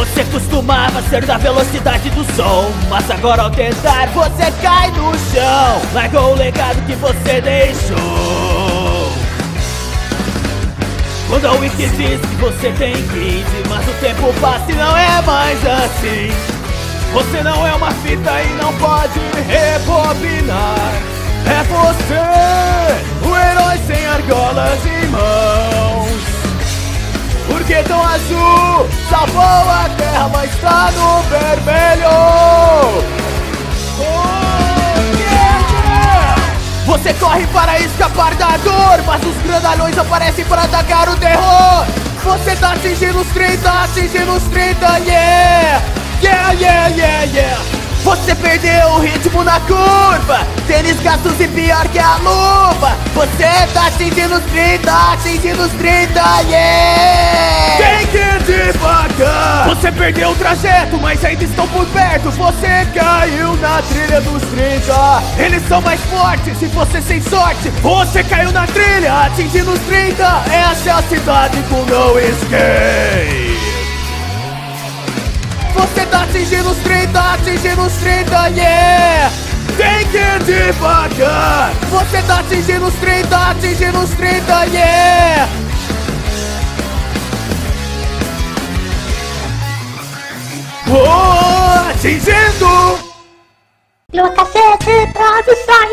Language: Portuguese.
Você costumava ser da velocidade do som Mas agora ao tentar você cai no chão. Largou o legado que você deixou. Quando a Wiki diz que você tem 15 Mas o tempo passa e não é mais assim. Você não é uma fita e não pode rebobinar. É você, o herói sem argolas em mãos. Porque tão azul salvou a terra, mas tá no vermelho! Você corre para escapar da dor Mas os grandalhões aparecem para atacar o terror. Você tá atingindo os 30, atingindo os 30, yeah. Yeah, yeah, yeah, yeah. Você perdeu o ritmo na curva. Tênis gastos e pior que a luva. Você tá atingindo os 30, atingindo os 30, yeah Você perdeu o trajeto, mas ainda estão por perto Você caiu na trilha dos 30 Eles são mais fortes, se você sem sorte Você caiu na trilha, atingindo os 30 Essa é a cidade com no escape você tá atingindo os 30, atingindo os 30, yeah! Tem que devagar! Você tá atingindo os 30, atingindo os 30, yeah! Oh, atingindo! Lucas Produções.